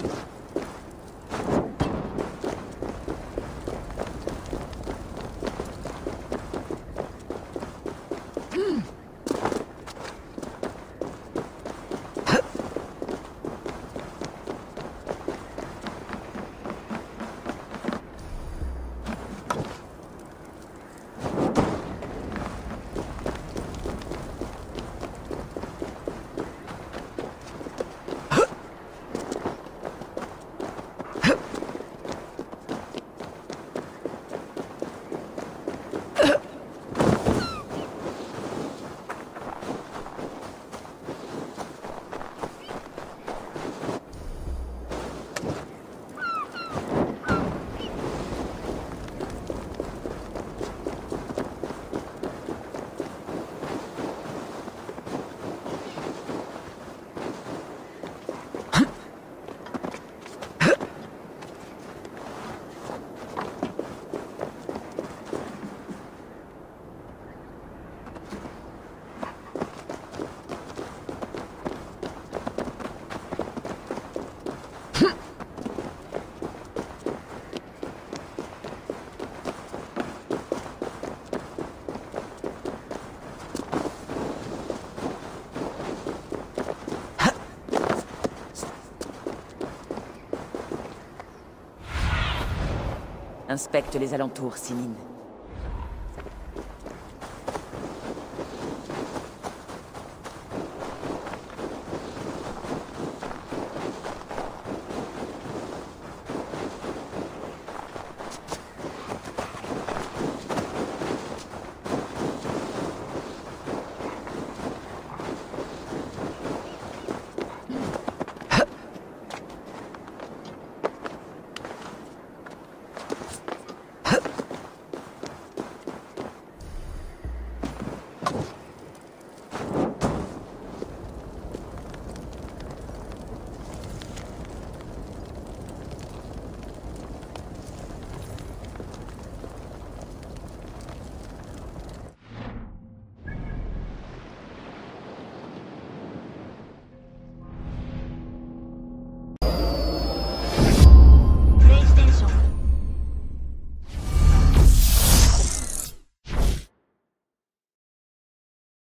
you Inspecte les alentours, Sinine.